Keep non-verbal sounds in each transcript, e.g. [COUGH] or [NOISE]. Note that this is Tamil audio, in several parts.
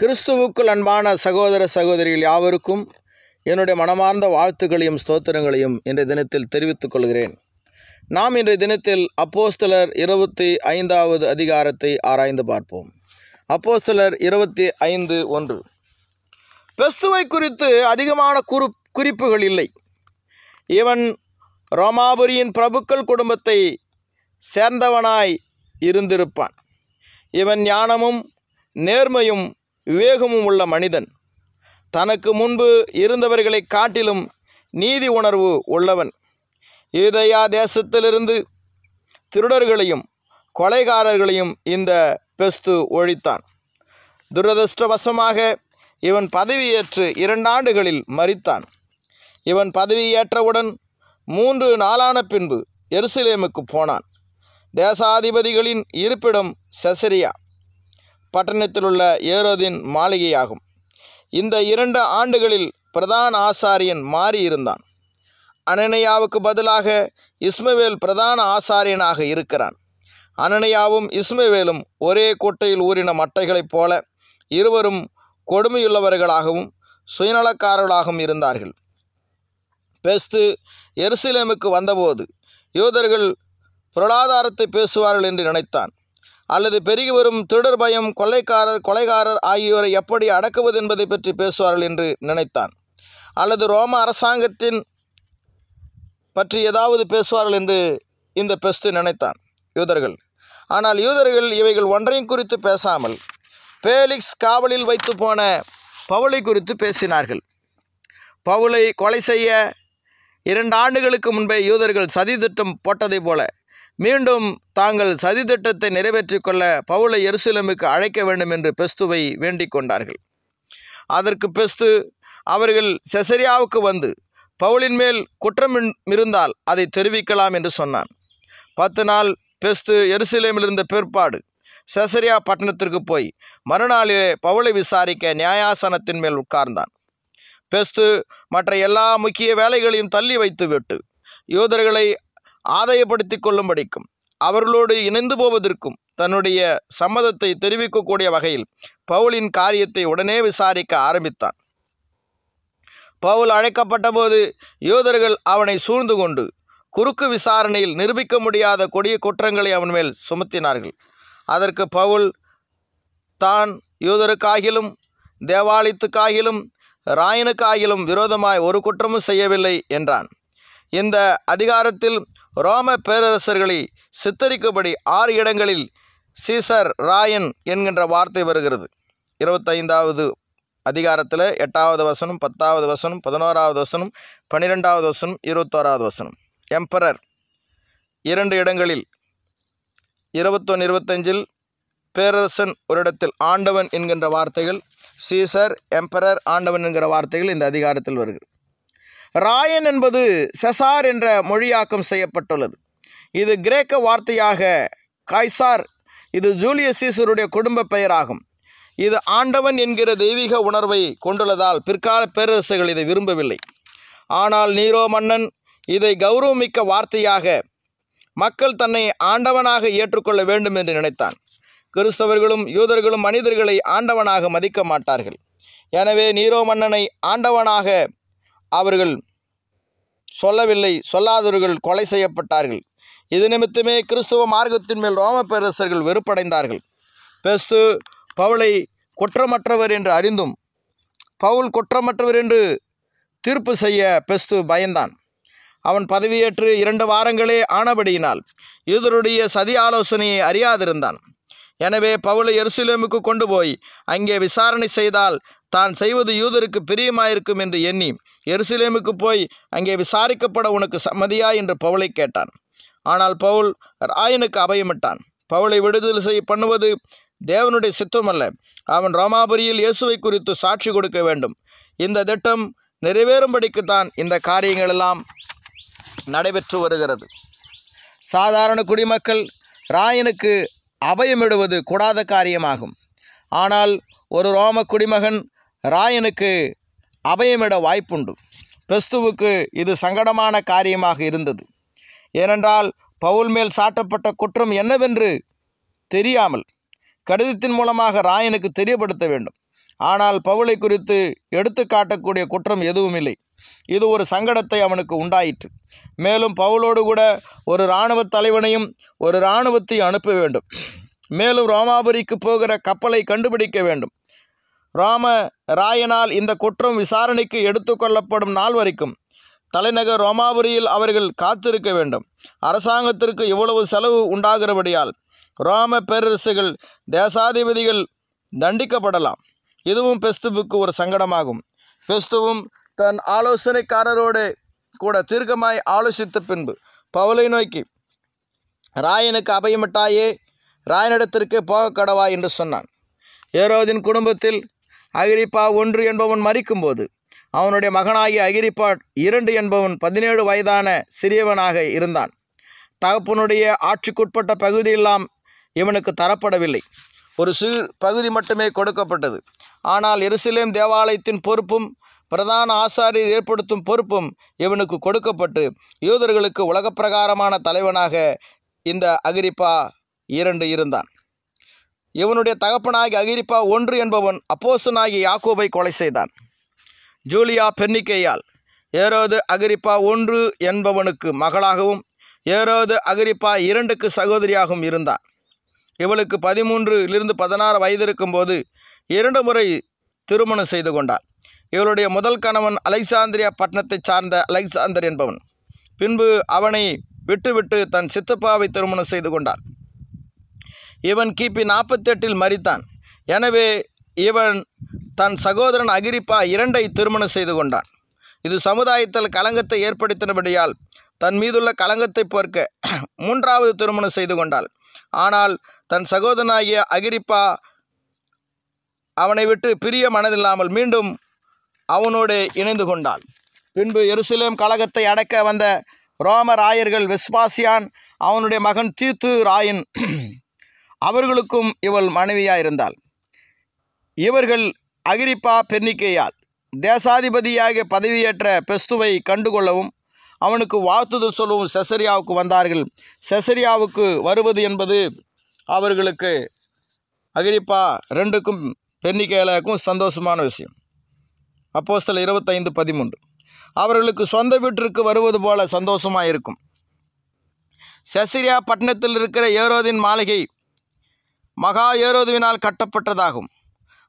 கிறிஸ்துவுக்குள் அன்பான சகோதர சகோதரிகள் யாவருக்கும் என்னுடைய மனமார்ந்த வாழ்த்துக்களையும் ஸ்தோத்திரங்களையும் இன்றைய தினத்தில் தெரிவித்துக் கொள்கிறேன். நாம் இன்றைய தினத்தில் அப்போஸ்தலர் இருபத்தி ஐந்தாவது அதிகாரத்தை ஆராய்ந்து பார்ப்போம். அப்போஸ்தலர் இருபத்தி ஐந்து ஒன்று. பெஸ்துவை குறித்து அதிகமான குறி குறிப்புகள் இல்லை. இவன் ரோமாபுரியின் பிரபுக்கள் குடும்பத்தை சேர்ந்தவனாய் இருந்திருப்பான். இவன் ஞானமும் நேர்மையும் விவேகமும் உள்ள மனிதன். தனக்கு முன்பு இருந்தவர்களை காட்டிலும் நீதி உணர்வு உள்ளவன். யூதயா தேசத்திலிருந்து திருடர்களையும் கொலைகாரர்களையும் இந்த பெஸ்து ஒழித்தான். துரதிருஷ்டவசமாக இவன் பதவியேற்று இரண்டாண்டுகளில் மறித்தான் இவன் பதவியேற்றவுடன் மூன்று நாளான பின்பு எருசலேமுக்கு போனான். தேசாதிபதிகளின் இருப்பிடம் செசரியா. பட்டணத்தில் உள்ள ஏரோதின் மாளிகையாகும். இந்த இரண்டு ஆண்டுகளில் பிரதான ஆசாரியன் மாறியிருந்தான். அனனையாவுக்கு பதிலாக இஸ்மவேல் பிரதான ஆசாரியனாக இருக்கிறான். அனனையாவும் இஸ்மவேலும் ஒரே கோட்டையில் ஊறின மட்டைகளைப் போல இருவரும் கொடுமையுள்ளவர்களாகவும் சுயநலக்காரர்களாகவும் இருந்தார்கள். பெஸ்து எருசலேமுக்கு வந்தபோது யூதர்கள் பொருளாதாரத்தை பேசுவார்கள் என்று நினைத்தான். அல்லது பெருகி வரும் திருடர் பயம் கொள்ளைக்காரர் கொலைகாரர் ஆகியோரை எப்படி அடக்குவது என்பதை பற்றி பேசுவார்கள் என்று நினைத்தான். அல்லது ரோம அரசாங்கத்தின் பற்றி ஏதாவது பேசுவார்கள் என்று இந்த பெஸ்து நினைத்தான். யூதர்கள். ஆனால் யூதர்கள் இவைகள் ஒன்றையும் குறித்து பேசாமல் பேலிக்ஸ் காவலில் வைத்து போன பவுலை குறித்து பேசினார்கள். பவுலை கொலை செய்ய இரண்டு ஆண்டுகளுக்கு முன்பே யூதர்கள் சதி திட்டம் போட்டதைப் போல மீண்டும் தாங்கள் சதித்திட்டத்தை நிறைவேற்றிக் கொள்ள பவுலை எருசலேமுக்கு அழைக்க வேண்டும் என்று பெஸ்துவை வேண்டிக் கொண்டார்கள். அதற்கு பெஸ்து அவர்கள் செசரியாவுக்கு வந்து பவுலின் மேல் குற்றம் இருந்தால் அதை தெரிவிக்கலாம் என்று சொன்னான். பத்து நாள் பெஸ்து எருசலேமில் இருந்த பிற்பாடு செசரியா பட்டணத்திற்கு போய் மறுநாளிலே பவுலை விசாரிக்க நியாயாசனத்தின் மேல் உட்கார்ந்தான். பெஸ்து மற்ற எல்லா முக்கிய வேலைகளையும் தள்ளி வைத்துவிட்டு யூதர்களை ஆதாயப்படுத்தி கொள்ளும்படிக்கும் அவர்களோடு இணைந்து போவதற்கும் தன்னுடைய சம்மதத்தை தெரிவிக்கக்கூடிய வகையில் பவுலின் காரியத்தை உடனே விசாரிக்க ஆரம்பித்தான். பவுல் அழைக்கப்பட்டபோது யூதர்கள் அவனை சூழ்ந்து கொண்டு குறுக்கு விசாரணையில் நிரூபிக்க முடியாத கொடிய குற்றங்களை அவன் மேல் சுமத்தினார்கள். அதற்கு பவுல் தான் யூதருக்காகிலும் தேவாலயத்துக்காகிலும் ராயனுக்காகிலும் விரோதமாய் ஒரு குற்றமும் செய்யவில்லை என்றான். இந்த அதிகாரத்தில் ரோம பேரரசர்களை சித்தரிக்கும்படி ஆறு இடங்களில் சீசர் ராயன் என்கின்ற வார்த்தை வருகிறது. இருபத்தைந்தாவது அதிகாரத்தில் எட்டாவது வசனம் பத்தாவது வசனம் பதினோராவது வசனம் பன்னிரெண்டாவது வசனம் இருபத்தோராவது வசனம். எம்பரர் இரண்டு இடங்களில் இருபத்தொன்று இருபத்தஞ்சில் பேரரசன் ஒரு இடத்தில் ஆண்டவன் என்கின்ற வார்த்தைகள் சீசர் எம்பரர் ஆண்டவன் என்கிற வார்த்தைகள் இந்த அதிகாரத்தில் வருகிறது. ராயன் என்பது செசார் என்ற மொழியாக்கம் செய்யப்பட்டுள்ளது. இது கிரேக்க வார்த்தையாக காய்சார் இது ஜூலியஸ் சீசருடைய குடும்ப பெயராகும். இது ஆண்டவன் என்கிற தெய்வீக உணர்வை கொண்டுள்ளதால் பிற்கால பேரரசுகள் இதை விரும்பவில்லை. ஆனால் நீரோ மன்னன் இதை கௌரவமிக்க வார்த்தையாக மக்கள் தன்னை ஆண்டவனாக ஏற்றுக்கொள்ள வேண்டும் என்று நினைத்தான். கிறிஸ்தவர்களும் யூதர்களும் மனிதர்களை ஆண்டவனாக மதிக்க மாட்டார்கள். எனவே நீரோ மன்னனை ஆண்டவனாக அவர்கள் சொல்லவில்லை சொல்லாதவர்கள் கொலை செய்யப்பட்டார்கள். இது நிமித்தமே கிறிஸ்துவ மார்க்கத்தின் மேல் ரோம பேரரசர்கள் வெறுப்படைந்தார்கள். பெஸ்து பவுலை குற்றமற்றவர் என்று அறிந்தும் பவுல் குற்றமற்றவர் என்று தீர்ப்பு செய்ய பெஸ்து பயந்தான். அவன் பதவியேற்று இரண்டு வாரங்களே ஆனபடியினால் யூதருடைய சதி ஆலோசனையை அறியாதிருந்தான். எனவே பவுலை எருசலேமுக்கு கொண்டு போய் அங்கே விசாரணை செய்தால் தான் செய்வது யூதருக்கு பிரியமாயிருக்கும் என்று எண்ணி எருசலேமுக்கு போய் அங்கே விசாரிக்கப்பட உனக்கு சம்மதியா என்று பவுலை கேட்டான். ஆனால் பவுல் ராயனுக்கு அபயமிட்டான். பவுலை விடுதலை செய்ய பண்ணுவது தேவனுடைய சித்தமல்ல. அவன் ரோமாபுரியில் இயேசுவை குறித்து சாட்சி கொடுக்க வேண்டும். இந்த திட்டம் நிறைவேறும்படிக்குத்தான் இந்த காரியங்களெல்லாம் நடைபெற்று வருகிறது. சாதாரண குடிமக்கள் ராயனுக்கு அபயமிடுவது கூடாத காரியமாகும். ஆனால் ஒரு ரோம குடிமகன் ராயனுக்கு அபயமிட வாய்ப்புண்டு. பெஸ்துவுக்கு இது சங்கடமான காரியமாக இருந்தது. ஏனென்றால் பவுல் மேல் சாட்டப்பட்ட குற்றம் என்னவென்று தெரியாமல் கடிதத்தின் மூலமாக ராயனுக்கு தெரியப்படுத்த வேண்டும். ஆனால் பவுலை குறித்து எடுத்து காட்டக்கூடிய குற்றம் எதுவும் இல்லை இது ஒரு சங்கடத்தை அவனுக்கு உண்டாயிற்று. மேலும் பவுலோடு கூட ஒரு இராணுவ தலைவனையும் ஒரு இராணுவத்தையும் அனுப்ப வேண்டும். மேலும் ரோமாபுரிக்கு போகிற கப்பலை கண்டுபிடிக்க வேண்டும். ராம ராயனால் இந்த குற்றம் விசாரணைக்கு எடுத்துக்கொள்ளப்படும் நாள் வரைக்கும். தலைநகர் ரோமாபுரியில் அவர்கள் காத்திருக்க வேண்டும். அரசாங்கத்திற்கு இவ்வளவு செலவு உண்டாகிறபடியால் ரோம பேரரசுகள் தேசாதிபதிகள் தண்டிக்கப்படலாம். இதுவும் பெஸ்துவுக்கு ஒரு சங்கடமாகும். பெஸ்துவும் தன் ஆலோசனைக்காரரோடு கூட தீர்க்கமாய் ஆலோசித்த பின்பு பவுலை நோக்கி ராயனுக்கு அபயமிட்டாயே ராயனிடத்திற்கு போக கடவா என்று சொன்னான். ஏரோதின் குடும்பத்தில் அகிரிப்பா ஒன்று என்பவன் மறிக்கும்போது அவனுடைய மகனாகிய அகிரிப்பா இரண்டு என்பவன் பதினேழு வயதான சிறியவனாக இருந்தான். தகப்பனுடைய ஆட்சிக்குட்பட்ட பகுதியெல்லாம் இவனுக்கு தரப்படவில்லை. ஒரு சிறு பகுதி மட்டுமே கொடுக்கப்பட்டது. ஆனால் எருசலேம் தேவாலயத்தின் பொறுப்பும் பிரதான ஆசாரியர் ஏற்படுத்தும் பொறுப்பும் இவனுக்கு கொடுக்கப்பட்டு யூதர்களுக்கு உலகப்பிரகாரமான தலைவனாக இந்த அகிரிப்பா இரண்டு இருந்தான். இவனுடைய தகப்பனாகி அகிரிப்பா ஒன்று என்பவன் அப்போசனாகி யாக்கோபை கொலை செய்தான். ஜூலியா பெண்ணிக்கையால் ஏரோது அகிரிப்பா ஒன்று என்பவனுக்கு மகளாகவும் ஏரோது அகிரிப்பா இரண்டுக்கு சகோதரியாகவும் இருந்தான். இவளுக்கு பதிமூன்றிலிருந்து பதினாறு வயது இருக்கும்போது இரண்டு முறை திருமணம் செய்து கொண்டார் இவளுடைய முதல் கணவன் அலெக்சாந்திரியா பட்டணத்தைச் சார்ந்த அலெக்சாந்தர் என்பவன். பின்பு அவனை விட்டுவிட்டு தன் சித்தப்பாவை திருமணம் செய்து கொண்டார் இவன் கிபி நாற்பத்தெட்டில் மறித்தான் எனவே இவன் தன் சகோதரன் அகிரிப்பா இரண்டை திருமணம் செய்து கொண்டான். இது சமுதாயத்தில் களங்கத்தை ஏற்படுத்தினபடியால் தன் மீதுள்ள களங்கத்தை போர்க்க [CLEARS THROAT] மூன்றாவது திருமணம் செய்து கொண்டாள். ஆனால் தன் சகோதரனாகிய அகிரிப்பா அவனை விட்டு பிரிய மனதில்லாமல் மீண்டும் அவனோடு இணைந்து கொண்டாள். பின்பு எருசலேம் கழகத்தை அடக்க வந்த ரோம ராயர்கள் வெஸ்பாசியான் அவனுடைய மகன் தீத்து ராயன் அவர்களுக்கும் இவள் மனைவியாயிருந்தாள். இவர்கள் அகிரிப்பா பெர்னிக்கேயால் தேசாதிபதியாக பதவியேற்ற பெஸ்துவை கண்டுகொள்ளவும் அவனுக்கு வாழ்த்துதல் சொல்லவும் செசரியாவுக்கு வந்தார்கள். செசரியாவுக்கு வருவது என்பது அவர்களுக்கு அகிரிப்பா ரெண்டுக்கும் பெர்னிக்கேலுக்கும் சந்தோஷமான விஷயம். அப்போஸ்தல இருபத்தைந்து பதிமூன்று. அவர்களுக்கு சொந்த வீட்டிற்கு வருவது போல சந்தோஷமாக இருக்கும் செசிரியா பட்டணத்தில் இருக்கிற ஏரோதின் மாளிகை மகா ஏரோதுவினால் கட்டப்பட்டதாகும்.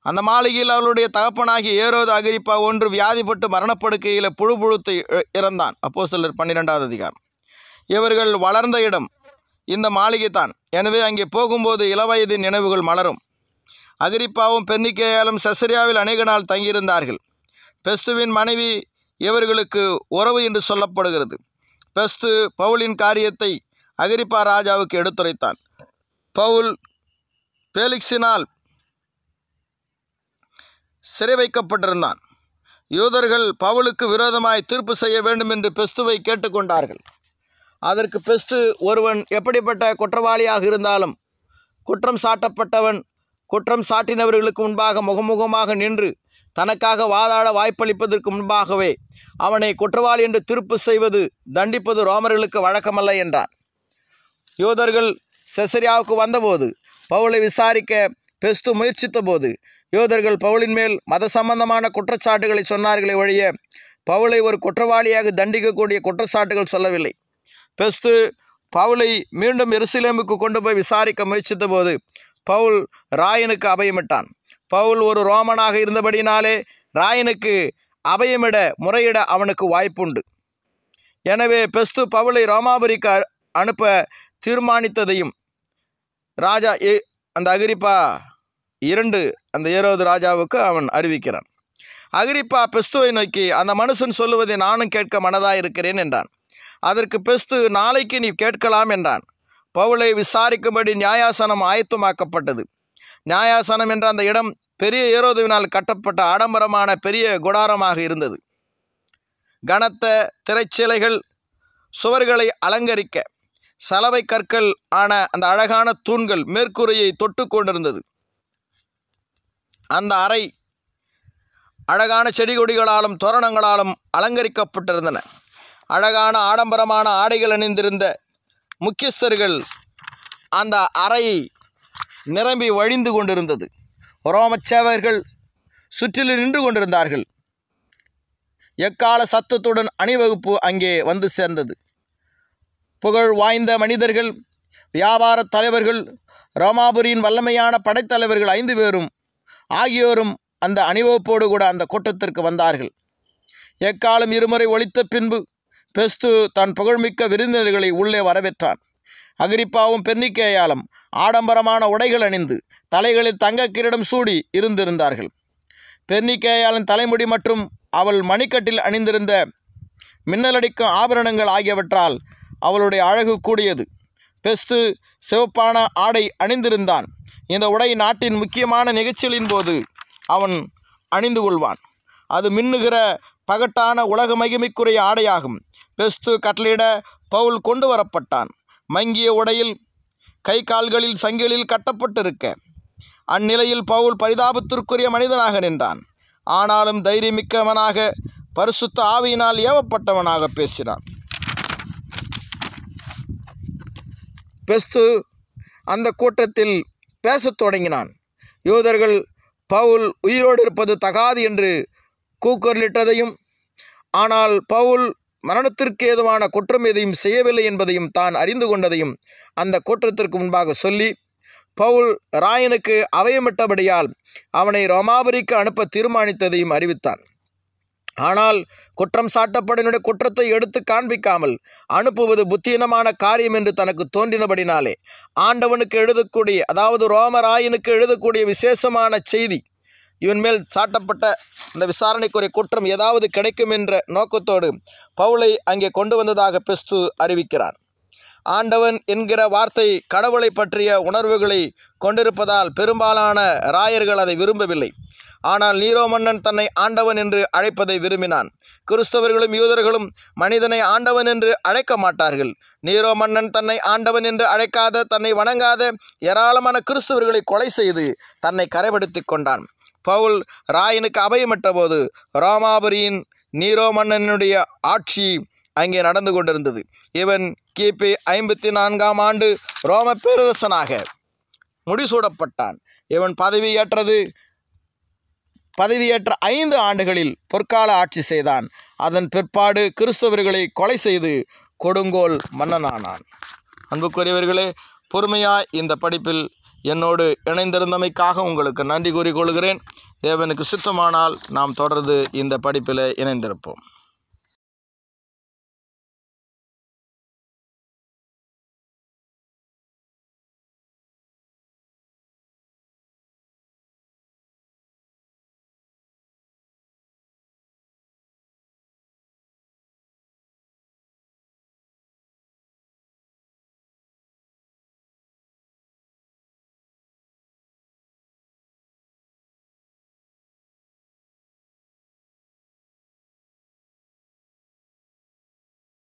அந்த மாளிகையில் அவளுடைய தகப்பனாகிய ஏரோது அகிரிப்பா ஒன்று வியாதிப்பட்டு மரணப்படுக்கையில் புழு புழுத்து இ- இறந்தான். அப்போ சிலர் பன்னிரெண்டாவது அதிகாரம். இவர்கள் வளர்ந்த இடம் இந்த மாளிகை தான் எனவே அங்கே போகும்போது இளவயதின் நினைவுகள் மலரும். அகிரிப்பாவும் பெர்னிக்கேயாலும் செசரியாவில் அநேக நாள் தங்கியிருந்தார்கள். பெஸ்துவின் மனைவி இவர்களுக்கு உறவு என்று சொல்லப்படுகிறது. பெஸ்து பவுலின் காரியத்தை அகிரிப்பா ராஜாவுக்கு எடுத்துரைத்தான். பவுல் பேலிக்ஸினால் சிறை வைக்கப்பட்டிருந்தான் யூதர்கள் பவுலுக்கு விரோதமாய் தீர்ப்பு செய்ய வேண்டும் என்று பெஸ்துவை கேட்டுக்கொண்டார்கள். அதற்கு பெஸ்து ஒருவன் எப்படிப்பட்ட குற்றவாளியாக இருந்தாலும் குற்றம் சாட்டப்பட்டவன் குற்றம் சாட்டினவர்களுக்கு முன்பாக முகமுகமாக நின்று தனக்காக வாதாட வாய்ப்பளிப்பதற்கு முன்பாகவே அவனை குற்றவாளி என்று தீர்ப்பு செய்வது தண்டிப்பது ரோமர்களுக்கு வழக்கமல்ல என்றான். யூதர்கள் செசரியாவுக்கு வந்தபோது பவுலை விசாரிக்க பெஸ்து முயற்சித்த போது யோதர்கள் பவுலின் மேல் மத சம்பந்தமான குற்றச்சாட்டுகளை சொன்னார்களே ஒழிய பவுலை ஒரு குற்றவாளியாக தண்டிக்கக்கூடிய குற்றச்சாட்டுகள் சொல்லவில்லை. பெஸ்து பவுலை மீண்டும் எருசலேமுக்கு கொண்டு போய் விசாரிக்க முயற்சித்த போது பவுல் ராயனுக்கு அபயமிட்டான். பவுல் ஒரு ரோமனாக இருந்தபடினாலே ராயனுக்கு அபயமிட முறையிட அவனுக்கு வாய்ப்புண்டு. எனவே பெஸ்து பவுலை ரோமாபுரிக்கு அனுப்ப தீர்மானித்ததையும் ராஜா அந்த அகிரிப்பா இரண்டு அந்த ஏரோது ராஜாவுக்கு அவன் அறிவிக்கிறான். அகிரிப்பா பெஸ்துவை நோக்கி அந்த மனுஷன் சொல்லுவதை நானும் கேட்க மனதாக இருக்கிறேன் என்றான். அதற்கு பெஸ்து நாளைக்கு நீ கேட்கலாம் என்றான். பவுலை விசாரிக்கும்படி நியாயாசனம் ஆயத்தமாக்கப்பட்டது. நியாயாசனம் என்ற அந்த இடம் பெரிய ஏரோதுவினால் கட்டப்பட்ட ஆடம்பரமான பெரிய குடாரமாக இருந்தது. கனத்த திரைச்சிலைகள் சுவர்களை அலங்கரிக்க சலவை கற்கள் ஆன அந்த அழகான தூண்கள் மேற்கூரையை தொட்டு கொண்டிருந்தது. அந்த அறை அழகான செடி கொடிகளாலும் தோரணங்களாலும் அலங்கரிக்கப்பட்டிருந்தன. அழகான ஆடம்பரமான ஆடைகள் அணிந்திருந்த முக்கியஸ்தர்கள் அந்த அறை நிரம்பி வழிந்து கொண்டிருந்தது. ரோமச்சேவர்கள் சுற்றிலும் நின்று கொண்டிருந்தார்கள். எக்கால சத்தத்துடன் அணிவகுப்பு அங்கே வந்து சேர்ந்தது. புகழ் வாய்ந்த மனிதர்கள் வியாபார தலைவர்கள் ரோமாபுரியின் வல்லமையான படைத்தலைவர்கள் ஐந்து பேரும் ஆகியோரும் அந்த அணிவகுப்போடு கூட அந்த கூட்டத்திற்கு வந்தார்கள். எக்காலம் இருமுறை ஒழித்த பின்பு பெஸ்து தன் புகழ்மிக்க விருந்தினர்களை உள்ளே வரவேற்றான். அகிரிப்பாவும் பெர்னிக்கேயாலும் ஆடம்பரமான உடைகள் அணிந்து தலைகளில் தங்க கிரீடம் சூடி இருந்திருந்தார்கள். பெர்னிக்கேயாளின் தலைமுடி மற்றும் அவள் மணிக்கட்டில் அணிந்திருந்த மின்னலடிக்கும் ஆபரணங்கள் ஆகியவற்றால் அவளுடைய அழகு கூடியது. பெஸ்து சிவப்பான ஆடை அணிந்திருந்தான். இந்த உடை நாட்டின் முக்கியமான நிகழ்ச்சிகளின் போது அவன் அணிந்து கொள்வான். அது மின்னுகிற பகட்டான உலக மகிமைக்குரிய ஆடையாகும். பெஸ்து கட்டளையிட பவுல் கொண்டு வரப்பட்டான். மங்கிய உடையில் கை கால்களில் சங்கிலில் கட்டப்பட்டிருக்க. அந்நிலையில் பவுல் பரிதாபத்திற்குரிய மனிதனாக நின்றான். ஆனாலும் தைரியமிக்கவனாக பரிசுத்த ஆவியினால் ஏவப்பட்டவனாக பேசினான். பெஸ்து அந்த கூட்டத்தில் பேசத் தொடங்கினான். யூதர்கள் பவுல் உயிரோடு இருப்பது தகாது என்று கூக்குரலிட்டதையும் ஆனால் பவுல் மரணத்திற்கு ஏதுவான குற்றம் எதையும் செய்யவில்லை என்பதையும் தான் அறிந்து கொண்டதையும் அந்த கூட்டத்திற்கு முன்பாக சொல்லி பவுல் ராயனுக்கு அவயமிட்டபடியால் அவனை ரோமாபுரிக்கு அனுப்ப தீர்மானித்ததையும் அறிவித்தான். ஆனால் குற்றம் சாட்டப்படனுடைய குற்றத்தை எடுத்து காண்பிக்காமல் அனுப்புவது புத்தீனமான காரியம் என்று தனக்கு தோன்றினபடினாலே ஆண்டவனுக்கு எழுதக்கூடிய அதாவது ரோமராயனுக்கு எழுதக்கூடிய விசேஷமான செய்தி இவன் மேல் சாட்டப்பட்ட இந்த விசாரணைக்குரிய குற்றம் ஏதாவது கிடைக்கும் என்ற நோக்கத்தோடு பவுலை அங்கே கொண்டு வந்ததாக பெஸ்து அறிவிக்கிறான் ஆண்டவன் என்கிற வார்த்தை கடவுளை பற்றிய உணர்வுகளை கொண்டிருப்பதால் பெரும்பாலான ராயர்கள் அதை விரும்பவில்லை. ஆனால் நீரோ மன்னன் தன்னை ஆண்டவன் என்று அழைப்பதை விரும்பினான். கிறிஸ்தவர்களும் யூதர்களும் மனிதனை ஆண்டவன் என்று அழைக்க மாட்டார்கள். நீரோ மன்னன் தன்னை ஆண்டவன் என்று அழைக்காத தன்னை வணங்காத ஏராளமான கிறிஸ்தவர்களை கொலை செய்து தன்னை கரைபடுத்தி கொண்டான். பவுல் ராயனுக்கு அபயமிட்ட போது ரோமாபுரியின் நீரோ மன்னனுடைய ஆட்சி அங்கே நடந்து கொண்டிருந்தது. இவன் கிபி ஐம்பத்தி நான்காம் ஆண்டு ரோம பேரரசனாக முடிசூடப்பட்டான். இவன் பதவியேற்றது பதவியேற்ற ஐந்து ஆண்டுகளில் பொற்கால ஆட்சி செய்தான். அதன் பிற்பாடு கிறிஸ்தவர்களை கொலை செய்து கொடுங்கோல் மன்னனானான். அன்புக்குரியவர்களே பொறுமையாய் இந்த படிப்பில் என்னோடு இணைந்திருந்தமைக்காக உங்களுக்கு நன்றி கூறிக்கொள்கிறேன் தேவனுக்கு சித்தமானால் நாம் தொடர்ந்து இந்த படிப்பில் இணைந்திருப்போம்.